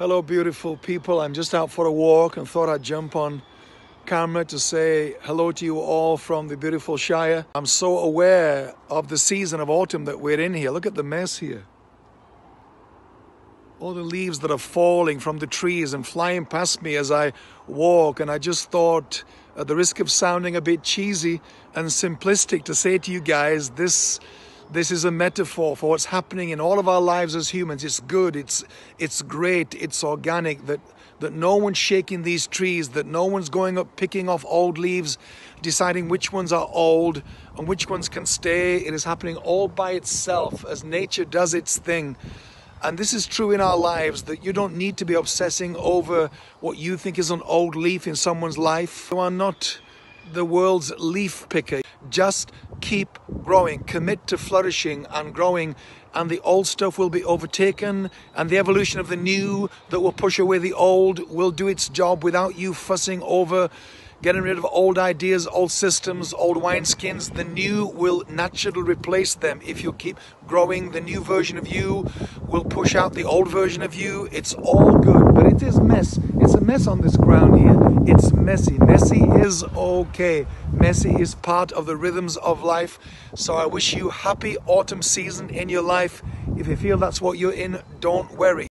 Hello, beautiful people. I'm just out for a walk and thought I'd jump on camera to say hello to you all from the beautiful Shire. I'm so aware of the season of autumn that we're in here. Look at the mess here. All the leaves that are falling from the trees and flying past me as I walk. And I just thought, at the risk of sounding a bit cheesy and simplistic, to say to you guys, this this is a metaphor for what's happening in all of our lives as humans. It's good, it's, it's great, it's organic, that, that no one's shaking these trees, that no one's going up picking off old leaves, deciding which ones are old and which ones can stay. It is happening all by itself as nature does its thing. And this is true in our lives that you don't need to be obsessing over what you think is an old leaf in someone's life. You are not the world's leaf picker. Just keep growing, commit to flourishing and growing, and the old stuff will be overtaken, and the evolution of the new that will push away the old will do its job without you fussing over getting rid of old ideas, old systems, old wineskins. The new will naturally replace them if you keep growing. The new version of you will push out the old version of you. It's all good, but it is mess. It's a mess on this ground here. It's messy. Messy is okay. Messy is part of the rhythms of life. So I wish you happy autumn season in your life. If you feel that's what you're in, don't worry.